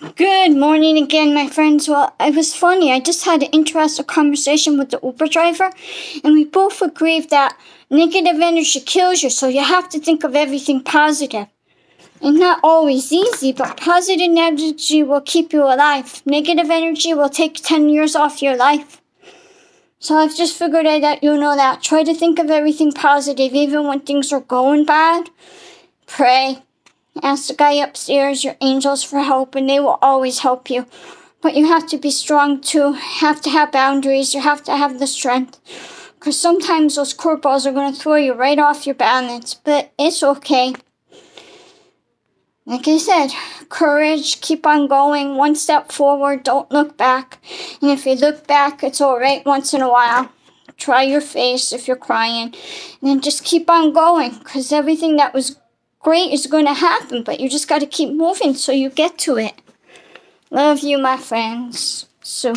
Good morning again, my friends. Well, it was funny. I just had an interesting conversation with the Uber driver, and we both agreed that negative energy kills you, so you have to think of everything positive. And not always easy, but positive energy will keep you alive. Negative energy will take 10 years off your life. So I've just figured out that you know that. Try to think of everything positive, even when things are going bad. Pray Ask the guy upstairs, your angels, for help, and they will always help you. But you have to be strong too. Have to have boundaries. You have to have the strength. Because sometimes those curveballs are going to throw you right off your balance. But it's okay. Like I said, courage, keep on going, one step forward, don't look back. And if you look back, it's alright once in a while. Try your face if you're crying. And then just keep on going, because everything that was great is going to happen, but you just got to keep moving so you get to it. Love you, my friends. So.